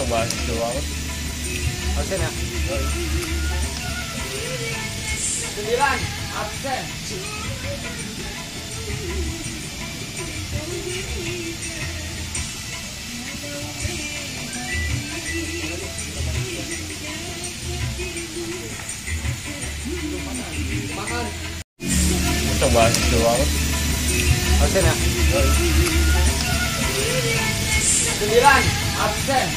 coba itu banget Absen ya? Sembilan, absen. Makan. coba itu banget Absen ya? Sembilan, absen.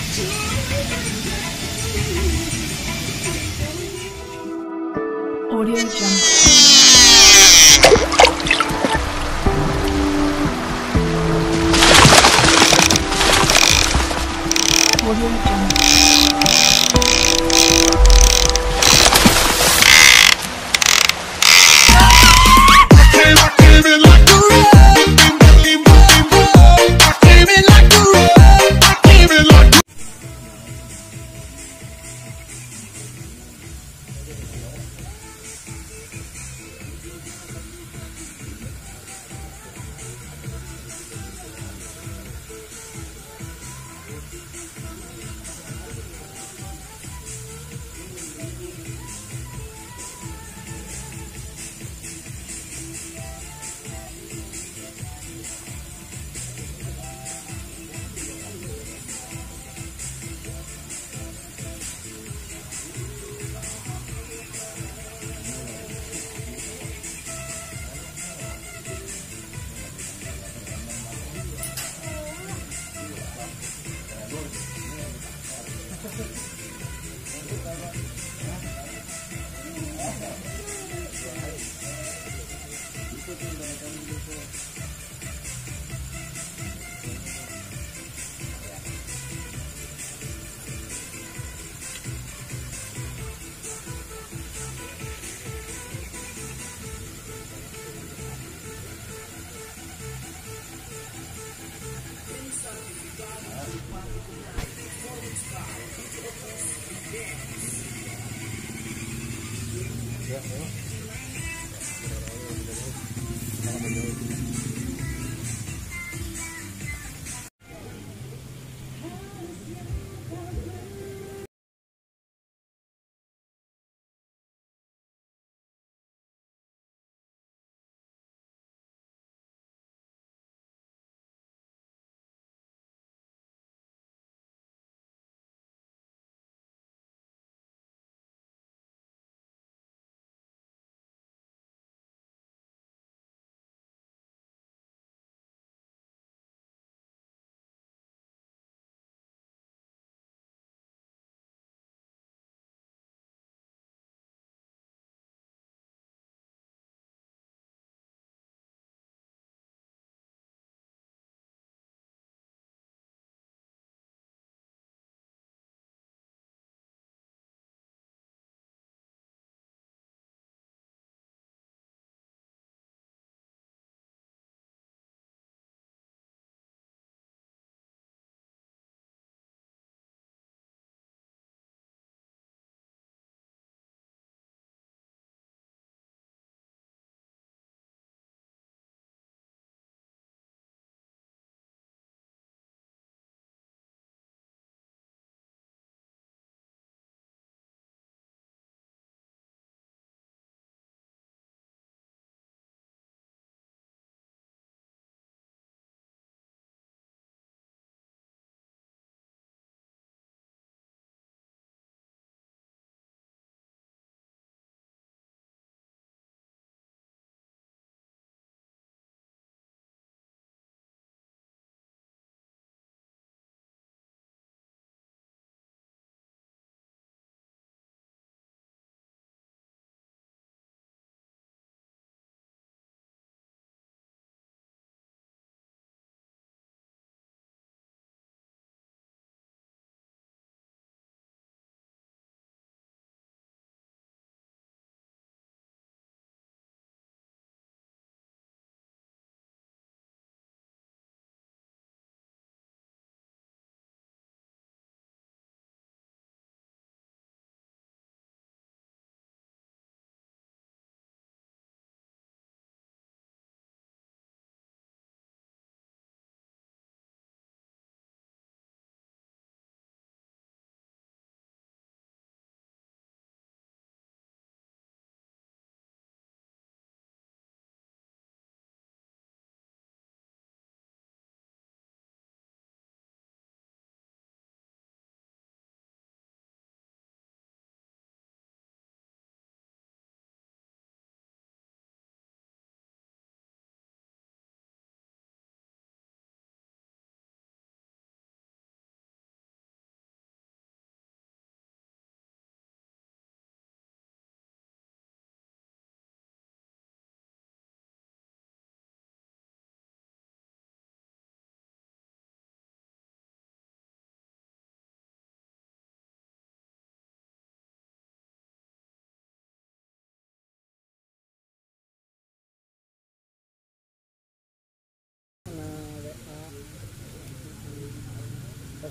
Audio Jungle.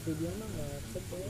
Video mah nggak sebel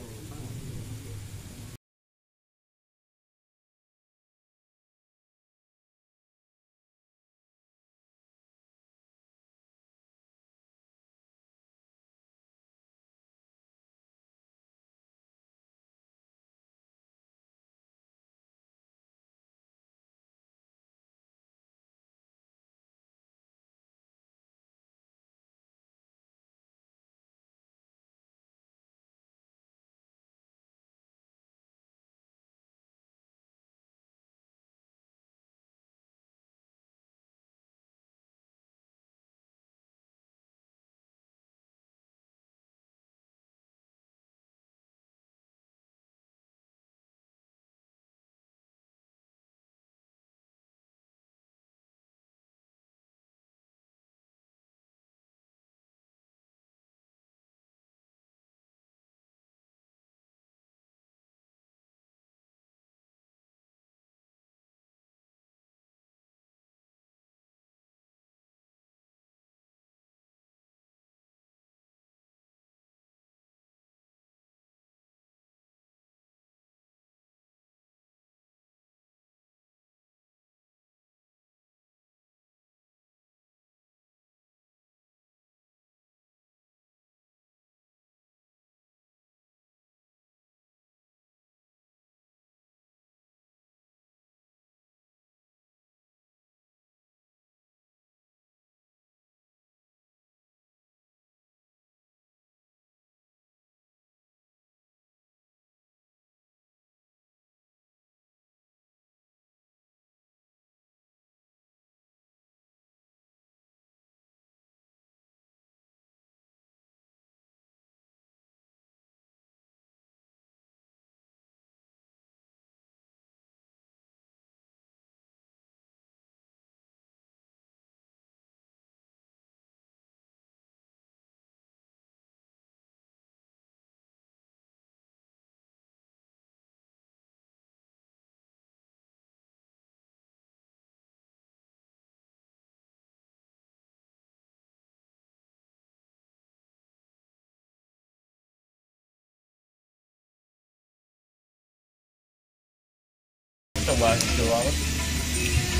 coba itu banget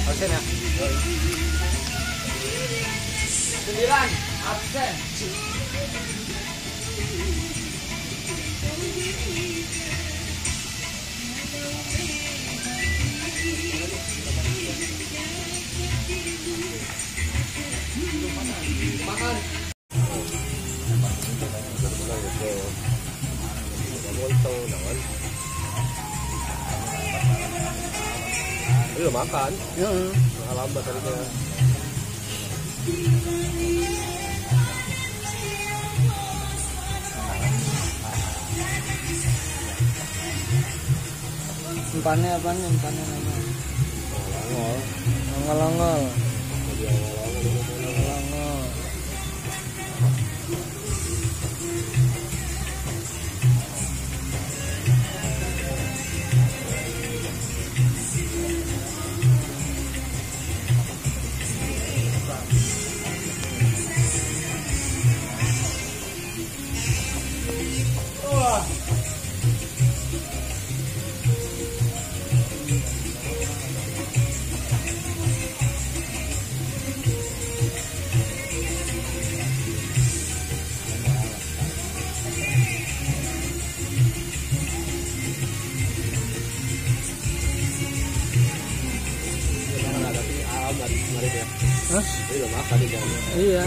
absen ya? Sembilan absen. Makan. Iya makan. Lambat tadi ya. umpannya apa nih? Umpannya nama longol longol longol Hah? Iya makan di dalam. Iya.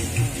Lambat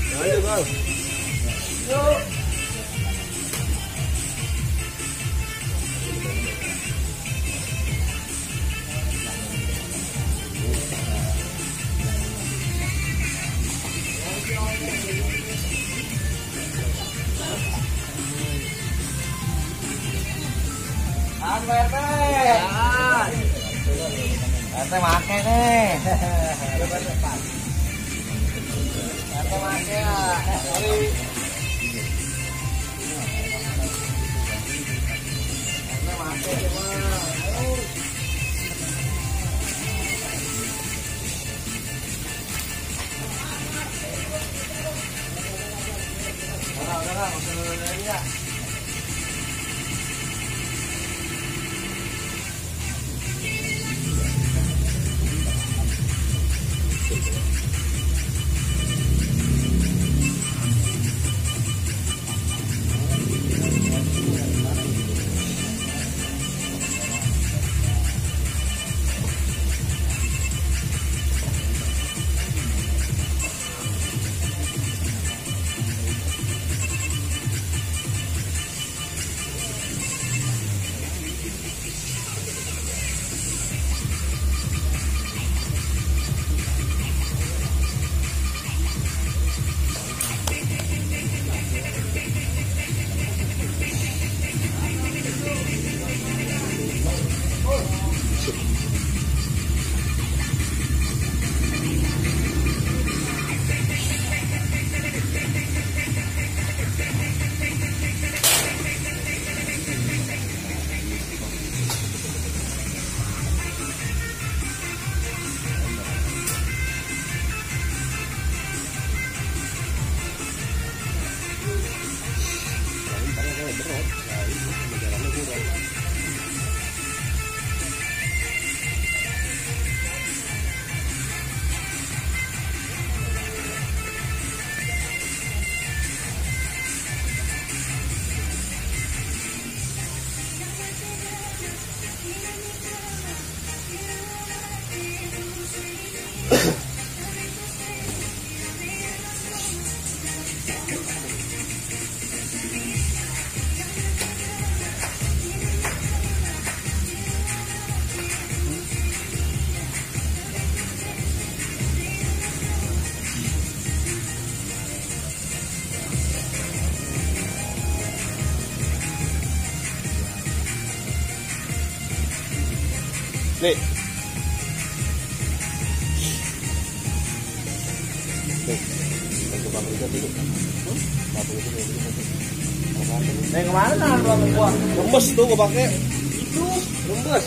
Ayo bang. Tahan Pak RT. RT make nih. RT make ya. Nih. Nih. Dulu. Dulu. Ke mana tangan belakang gua? Lemes tuh gua pakai. Itu ya.